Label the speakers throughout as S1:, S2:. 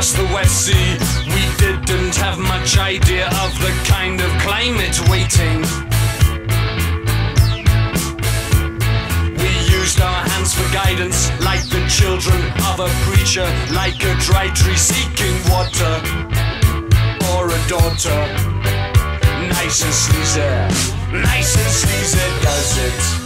S1: across the West Sea. We didn't have much idea of the kind of climate waiting. We used our hands for guidance, like the children of a preacher, like a dry tree seeking water, or a daughter. Nice and sleazy, nice and sleazy does it.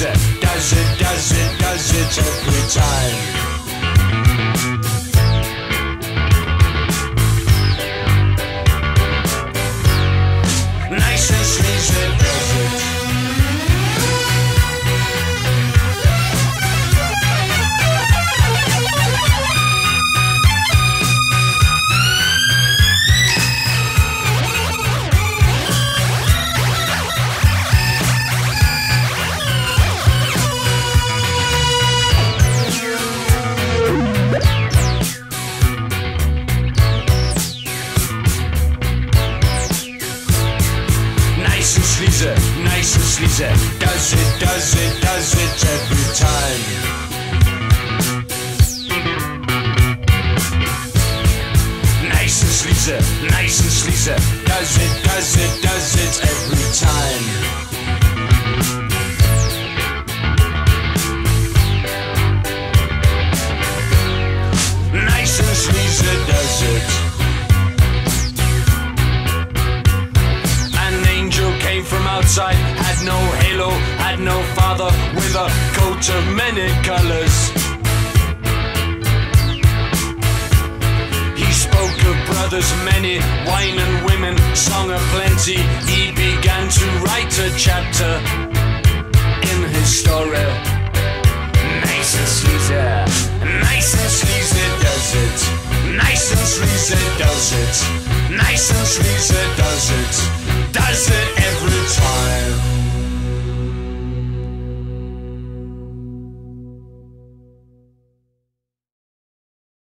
S1: Nice and. Does it, does it, does it every time. And sleazy. Does it, does it, does it every time. Nice and sleazy, nice and sleazy. Does it, does it, does it every time. Nice and sleazy does it. Had no father, with a coat of many colors. He spoke of brothers many, wine and women, song of plenty. He began to write a chapter in his story. Nice and sleazy, nice and sleazy does it. Nice and sleazy does it. Nice and sleazy does it.